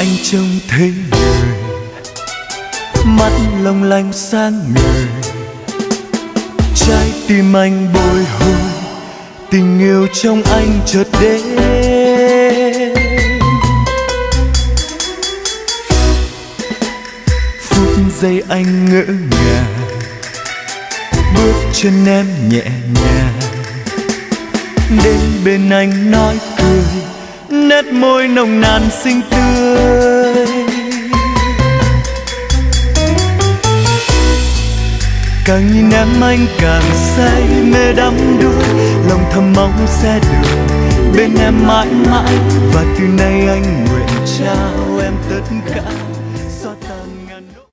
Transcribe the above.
Anh trông thấy người. Mắt long lanh sáng người. Trái tim anh bồi hồi, tình yêu trong anh chợt đến. Phút giây anh ngỡ ngàng, bước chân em nhẹ nhàng. Đến bên anh nói cười, nét môi nồng nàn xinh tươi càng nhìn em anh càng say mê đắm đuối, lòng thầm mong sẽ được bên em mãi mãi. Và từ nay anh nguyện trao em tất cả.